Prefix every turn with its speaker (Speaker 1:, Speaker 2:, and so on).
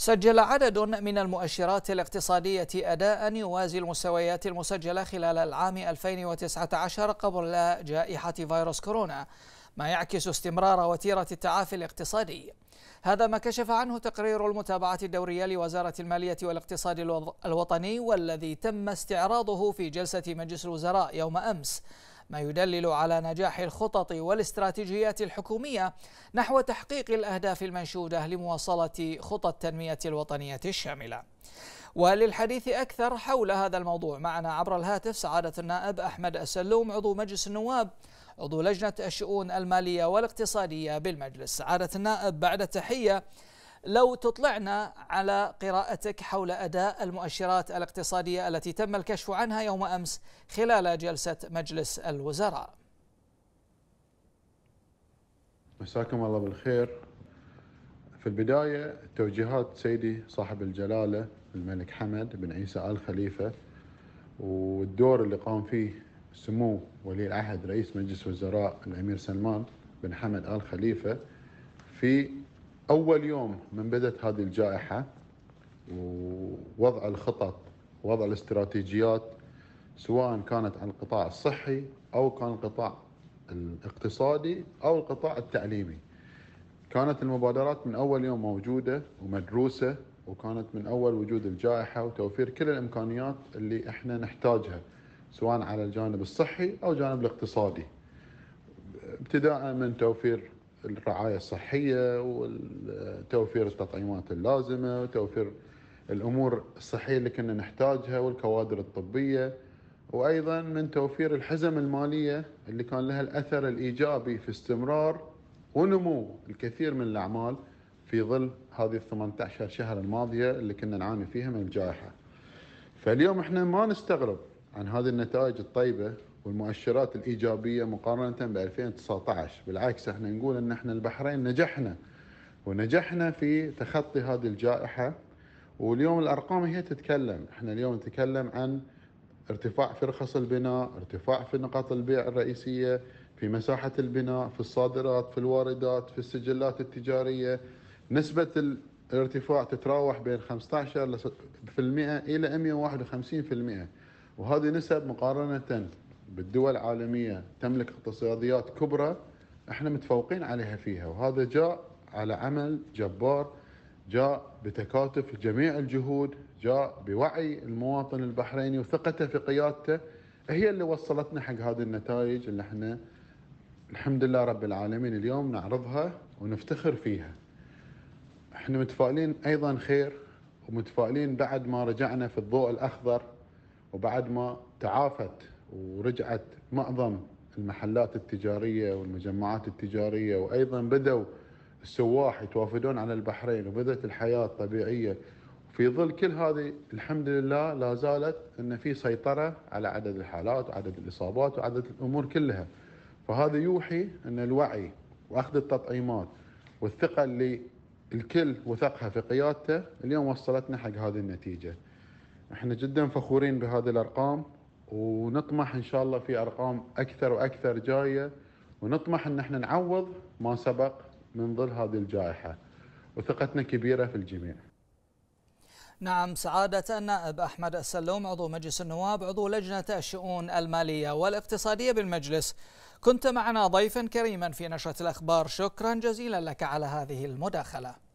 Speaker 1: سجل عدد من المؤشرات الاقتصادية أداء يوازي المستويات المسجلة خلال العام 2019 قبل جائحة فيروس كورونا ما يعكس استمرار وتيرة التعافي الاقتصادي. هذا ما كشف عنه تقرير المتابعة الدورية لوزارة المالية والاقتصاد الوطني والذي تم استعراضه في جلسة مجلس الوزراء يوم أمس. ما يدلل على نجاح الخطط والاستراتيجيات الحكومية نحو تحقيق الأهداف المنشودة لمواصلة خطط التنمية الوطنية الشاملة. وللحديث أكثر حول هذا الموضوع معنا عبر الهاتف سعادة النائب أحمد السلوم عضو مجلس النواب عضو لجنة الشؤون المالية والاقتصادية بالمجلس. سعادة النائب بعد التحية لو تطلعنا على قراءتك حول أداء المؤشرات الاقتصادية التي تم الكشف عنها يوم أمس خلال جلسة مجلس الوزراء.
Speaker 2: مساكم الله بالخير. في البداية توجيهات سيدي صاحب الجلالة الملك حمد بن عيسى آل خليفة والدور اللي قام فيه سمو ولي العهد رئيس مجلس وزراء الأمير سلمان بن حمد آل خليفة في أول يوم من بدأت هذه الجائحة ووضع الخطط وضع الاستراتيجيات سواء كانت عن القطاع الصحي أو كان القطاع الاقتصادي أو القطاع التعليمي. كانت المبادرات من أول يوم موجودة ومدروسة وكانت من أول وجود الجائحة وتوفير كل الإمكانيات اللي إحنا نحتاجها سواء على الجانب الصحي أو الجانب الاقتصادي. ابتداء من توفير الرعاية الصحية وتوفير التطعيمات اللازمة وتوفير الأمور الصحية اللي كنا نحتاجها والكوادر الطبية وأيضا من توفير الحزم المالية اللي كان لها الأثر الإيجابي في استمرار ونمو الكثير من الأعمال في ظل هذه ال 18 شهر الماضية اللي كنا نعاني فيها من الجائحة. فاليوم إحنا ما نستغرب عن هذه النتائج الطيبة والمؤشرات الإيجابية مقارنة ب 2019 بالعكس إحنا نقول إن إحنا البحرين نجحنا. ونجحنا في تخطي هذه الجائحة. واليوم الأرقام هي تتكلم. إحنا اليوم نتكلم عن ارتفاع في رخص البناء ارتفاع في نقاط البيع الرئيسية في مساحة البناء في الصادرات في الواردات في السجلات التجارية. نسبة الارتفاع تتراوح بين 15% إلى 151% وهذه نسب مقارنة بالدول العالمية تملك اقتصاديات كبرى إحنا متفوقين عليها فيها وهذا جاء على عمل جبار جاء بتكاتف جميع الجهود جاء بوعي المواطن البحريني وثقته في قيادته. هي اللي وصلتنا حق هذه النتائج اللي إحنا الحمد لله رب العالمين اليوم نعرضها ونفتخر فيها. إحنا متفائلين أيضا خير ومتفائلين بعد ما رجعنا في الضوء الأخضر وبعد ما تعافت ورجعت معظم المحلات التجارية والمجمعات التجارية وأيضا بدأوا السواح يتوافدون على البحرين وبدأت الحياة طبيعية. في ظل كل هذه الحمد لله لا زالت إن في سيطرة على عدد الحالات وعدد الإصابات وعدد الأمور كلها. فهذا يوحي إن الوعي وأخذ التطعيمات والثقة اللي الكل وثقها في قيادته اليوم وصلتنا حق هذه النتيجة. إحنا جدا فخورين بهذه الأرقام. ونطمح إن شاء الله في أرقام أكثر وأكثر جاية ونطمح إن إحنا نعوض ما سبق من ظل هذه الجائحة. وثقتنا كبيرة في الجميع.
Speaker 1: نعم سعادة النائب أحمد السلوم عضو مجلس النواب عضو لجنة الشؤون المالية والاقتصادية بالمجلس. كنت معنا ضيفا كريما في نشرة الأخبار. شكرا جزيلا لك على هذه المداخلة.